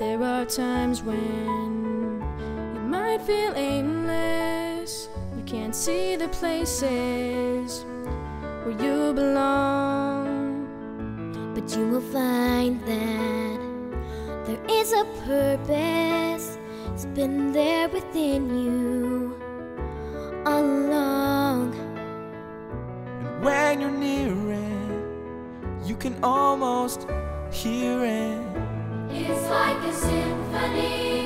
there are times when you might feel aimless. You can't see the places where you belong. But you will find that there is a purpose. It's been there within you all along. And when you're near it, you can almost hear it. It's like a symphony.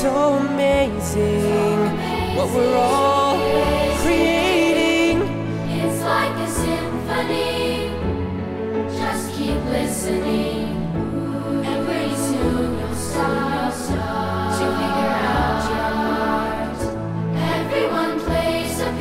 So amazing what we're all creating.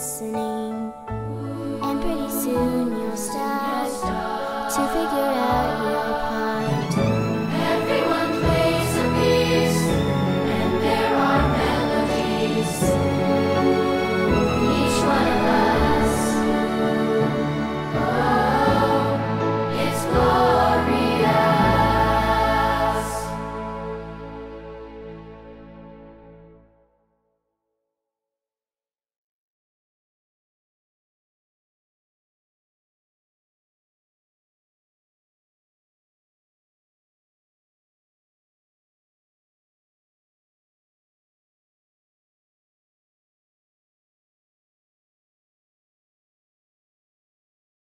listening, and pretty soon you'll start to figure out